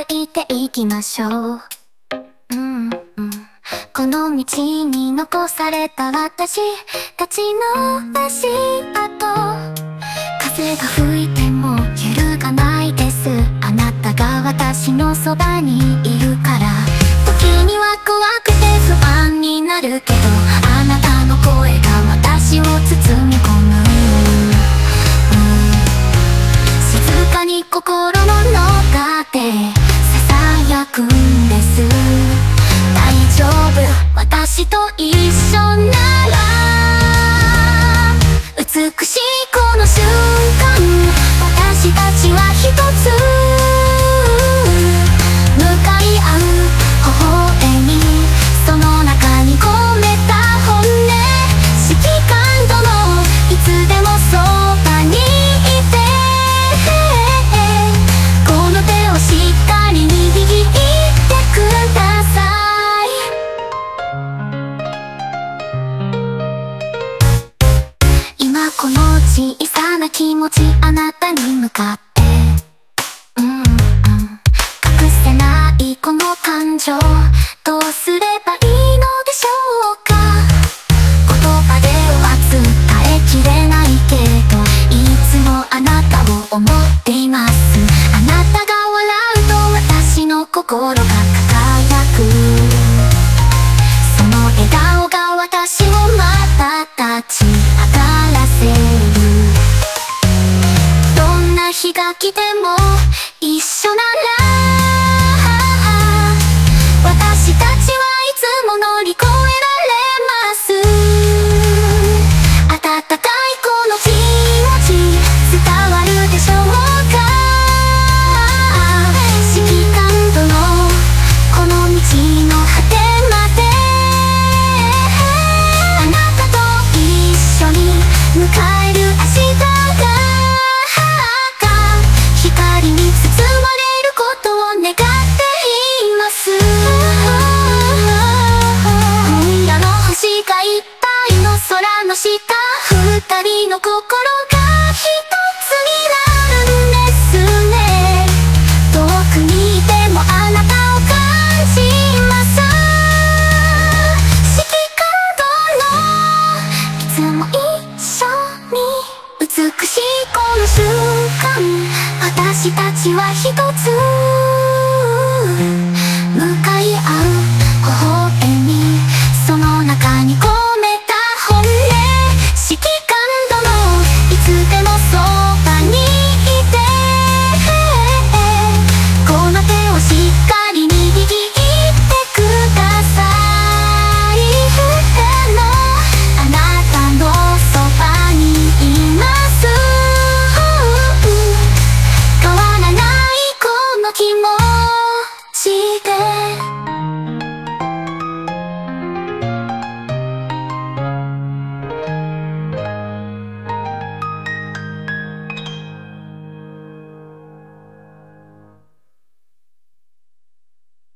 いきましょう。うん、うん。この道に残された私たちの足跡。風が吹いても揺るがないです。あなたが私のそばにいるから。時には怖くて不安になるけど、あなたの声が私を包み私と一緒なら美しいこの瞬間。この小さな気持ちあなたに向かって。うんうん隠せないこの感情。どうすればいいのでしょうか。言葉では伝えきれないけどいつもあなたを思っています。あなたが笑うと私の心。が来ても一緒ならは一つ。向かい合う